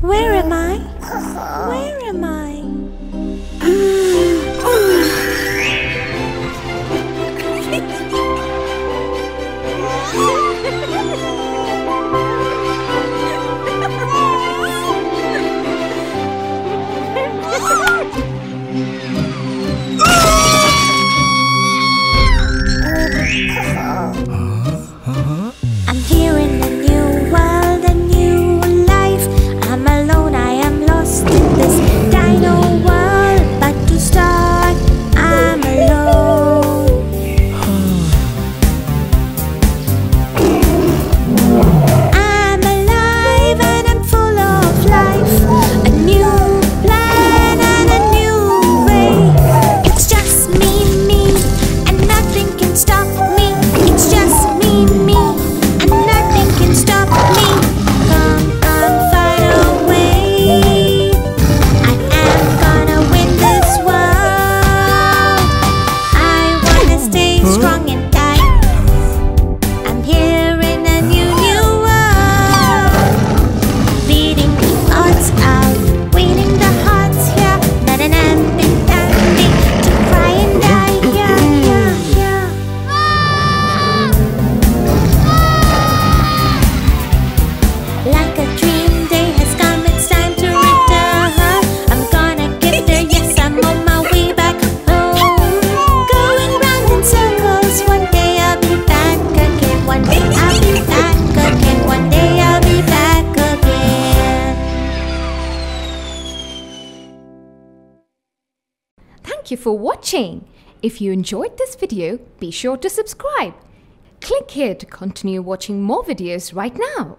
Where am I? Where am I? Thank you for watching. If you enjoyed this video, be sure to subscribe. Click here to continue watching more videos right now.